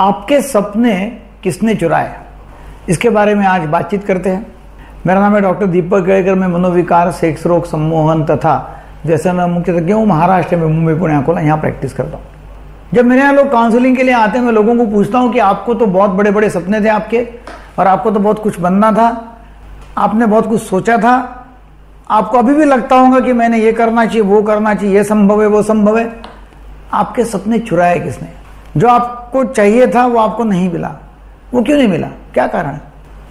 आपके सपने किसने चुराए? इसके बारे में आज बातचीत करते हैं। मेरा नाम है डॉक्टर दीपक केड़कर मैं मनोविकार, सेक्स, रोग, सम्मोहन तथा व्यसन मुख्यतज्ञ हूँ महाराष्ट्र में मुंबई, पुणे, अकोला, यहाँ प्रैक्टिस करता हूँ। जब मेरे यहाँ लोग काउंसलिंग के लिए आते हैं, मैं लोगों को पूछता हूँ कि आपको तो बहुत बड़े बड़े सपने थे आपके और आपको तो बहुत कुछ बनना था, आपने बहुत कुछ सोचा था। आपको अभी भी लगता होगा कि मैंने ये करना चाहिए, वो करना चाहिए, ये संभव है, वो संभव है। आपके सपने चुराए किसने? जो आपको चाहिए था, वो आपको नहीं मिला। वो क्यों नहीं मिला? क्या कारण है?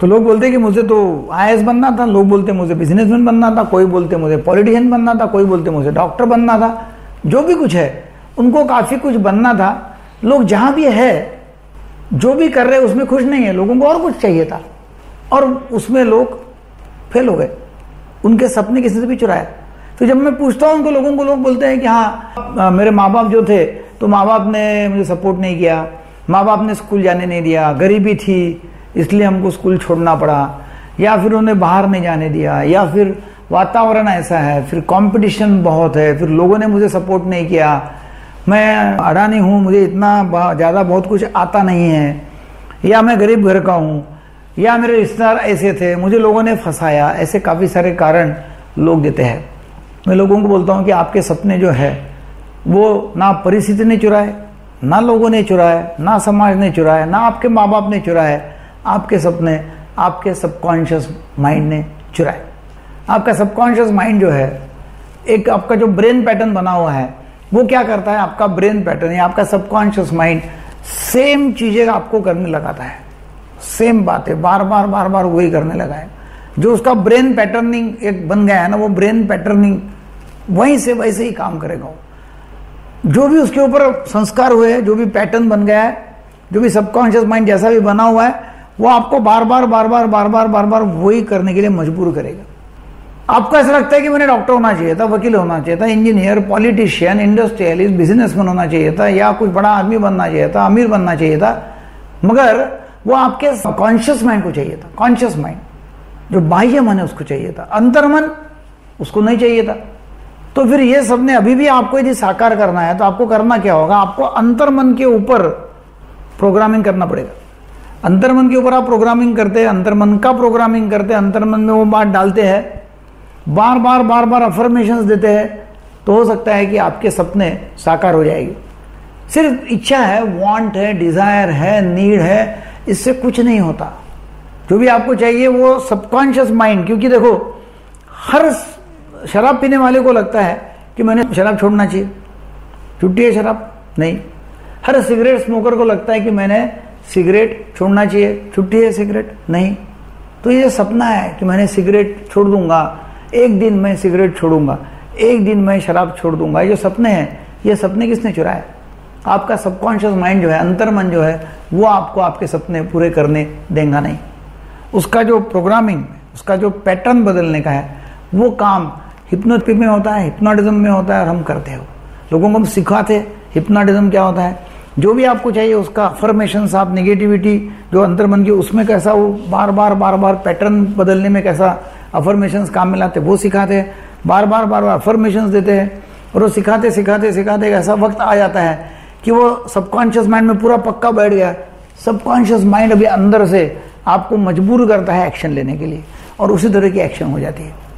तो लोग बोलते कि मुझे तो आई बनना था, लोग बोलते मुझे बिजनेसमैन बनना था, कोई बोलते मुझे पॉलिटिशियन बनना था, कोई बोलते मुझे डॉक्टर बनना था। जो भी कुछ है, उनको काफ़ी कुछ बनना था। लोग जहाँ भी है, जो भी कर रहे हैं, उसमें खुश नहीं है। लोगों को और कुछ चाहिए था। और उसमें लोग फेल हो गए। उनके सपने किसी से भी चुराए। तो जब मैं पूछता हूँ, उनको लोगों को लोग बोलते हैं कि हाँ मेरे माँ बाप जो थे तो माँ बाप ने मुझे सपोर्ट नहीं किया। माँ बाप ने स्कूल जाने नहीं दिया। गरीबी थी, इसलिए हमको स्कूल छोड़ना पड़ा। या फिर उन्हें बाहर नहीं जाने दिया, या फिर वातावरण ऐसा है, फिर कंपटीशन बहुत है, फिर लोगों ने मुझे सपोर्ट नहीं किया। मैं अडानी हूँ, मुझे इतना ज़्यादा बहुत कुछ आता नहीं है। या मैं गरीब घर का हूँ, या मेरे रिश्तेदार ऐसे थे, मुझे लोगों ने फंसाया। ऐसे काफ़ी सारे कारण लोग देते हैं। मैं लोगों को बोलता हूँ कि आपके सपने जो है वो ना परिस्थिति ने चुराए, ना लोगों ने चुराए, ना समाज ने चुराए, ना आपके माँ बाप ने चुराए, आपके सपने, आपके सबकॉन्शियस माइंड ने चुराए। आपका सबकॉन्शियस माइंड जो है, एक आपका जो ब्रेन पैटर्न बना हुआ है, वो क्या करता है? आपका ब्रेन पैटर्न या आपका सबकॉन्शियस माइंड सेम चीज़ें आपको करने लगाता है। सेम बातें बार बार बार बार वही करने लगा है। जो उसका ब्रेन पैटर्निंग एक बन गया है ना, वो ब्रेन पैटर्निंग वहीं से वैसे ही काम करेगा जो भी उसके ऊपर संस्कार हुए, जो भी पैटर्न बन गया है, जो भी सबकॉन्शियस माइंड जैसा भी बना हुआ है, वो आपको बार बार बार बार बार बार बार बार वही करने के लिए मजबूर करेगा। आपको ऐसा लगता है कि मैंने डॉक्टर होना चाहिए था, वकील होना चाहिए था इंजीनियर पॉलिटिशियन इंडस्ट्रियलिस्ट बिजनेसमैन होना चाहिए था, या कुछ बड़ा आदमी बनना चाहिए था, अमीर बनना चाहिए था, मगर वो आपके कॉन्शियस माइंड को चाहिए था कॉन्शियस माइंड जो बाह्य मन है उसको चाहिए था अंतर मन उसको नहीं चाहिए था। तो फिर ये सबने अभी भी आपको यदि साकार करना है तो आपको करना क्या होगा? आपको अंतर मन के ऊपर प्रोग्रामिंग करना पड़ेगा। अंतर मन के ऊपर आप प्रोग्रामिंग करते हैं अंतर मन का प्रोग्रामिंग करते हैं अंतर मन में वो बात डालते हैं। बार बार बार बार अफर्मेशन देते हैं तो हो सकता है कि आपके सपने साकार हो जाएगी। सिर्फ़ इच्छा है वांट है डिज़ायर है नीड है, इससे कुछ नहीं होता। जो भी आपको चाहिए वो सबकॉन्शियस माइंड क्योंकि देखो, हर शराब पीने वाले को लगता है कि मैंने शराब छोड़ना चाहिए। छुट्टी है शराब? नहीं। हर सिगरेट स्मोकर को लगता है कि मैंने सिगरेट छोड़ना चाहिए। छुट्टी है सिगरेट? नहीं। तो ये सपना है कि मैंने सिगरेट छोड़ दूँगा। एक दिन मैं सिगरेट छोड़ूँगा। एक दिन मैं शराब छोड़ दूँगा। ये जो सपने हैं, ये सपने किसने चुराए? आपका सबकॉन्शियस माइंड जो है अंतर मन जो है, वो आपको आपके सपने पूरे करने देगा नहीं। उसका जो प्रोग्रामिंग, उसका जो पैटर्न बदलने का है, वो काम हिप्नोथेरेपी में होता है हिप्नोटिज्म में होता है और हम करते हो। लोगों को हम सिखाते हिप्नोटिज्म क्या होता है। जो भी आपको चाहिए उसका अफर्मेशन आप नेगेटिविटी जो अंतर मन की, उसमें कैसा वो बार बार बार बार पैटर्न बदलने में कैसा अफर्मेशन काम में लाते वो सिखाते हैं। बार बार बार बार अफर्मेशन देते हैं और वो सिखाते सिखाते सिखाते ऐसा वक्त आ जाता है कि वो सबकॉन्शियस माइंड में पूरा पक्का बैठ गया। सबकॉन्शियस माइंड अभी अंदर से आपको मजबूर करता है एक्शन लेने के लिए और उसी तरह की एक्शन हो जाती है।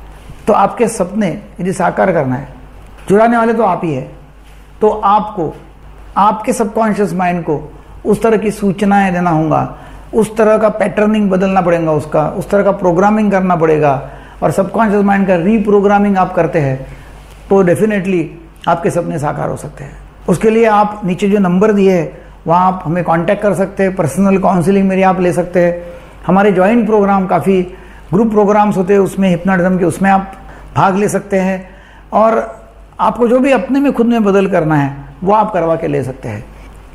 तो आपके सपने यदि साकार करना है, जुड़ाने वाले तो आप ही है। तो आपको, आपके सबकॉन्शियस माइंड को उस तरह की सूचनाएँ देना होगा, उस तरह का पैटर्निंग बदलना पड़ेगा उसका, उस तरह का प्रोग्रामिंग करना पड़ेगा, और सबकॉन्शियस माइंड का रीप्रोग्रामिंग आप करते हैं तो डेफिनेटली आपके सपने साकार हो सकते हैं। उसके लिए आप नीचे जो नंबर दिए है, वहाँ आप हमें कांटेक्ट कर सकते हैं पर्सनल काउंसलिंग मेरी आप ले सकते हैं। हमारे ज्वाइंट प्रोग्राम काफ़ी ग्रुप प्रोग्राम्स होते हैं, उसमें हिप्नोटिज्म के, उसमें आप भाग ले सकते हैं और आपको जो भी अपने में, खुद में बदल करना है, वो आप करवा के ले सकते हैं।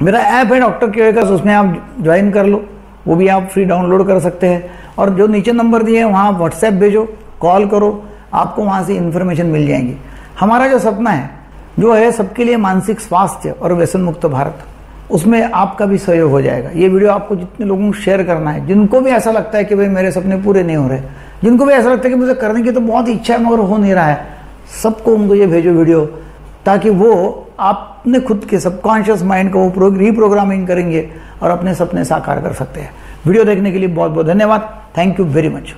मेरा ऐप है डॉक्टर केयरकस उसमें आप ज्वाइन कर लो, वो भी आप फ्री डाउनलोड कर सकते हैं। और जो नीचे नंबर दिए हैं, वहाँ व्हाट्सएप भेजो कॉल करो, आपको वहाँ से इन्फॉर्मेशन मिल जाएँगी। हमारा जो सपना है, जो है सबके लिए मानसिक स्वास्थ्य और व्यसन मुक्त भारत। उसमें आपका भी सहयोग हो जाएगा। ये वीडियो आपको जितने लोगों को शेयर करना है, जिनको भी ऐसा लगता है कि भाई मेरे सपने पूरे नहीं हो रहे, जिनको भी ऐसा लगता है कि मुझे करने की तो बहुत इच्छा है, मगर हो नहीं रहा है, सबको उनको ये भेजो वीडियो, ताकि वो आप अपने खुद के सबकॉन्शियस माइंड को वो रीप्रोग्रामिंग करेंगे और अपने सपने साकार कर सकते हैं। वीडियो देखने के लिए बहुत बहुत धन्यवाद। Thank you very much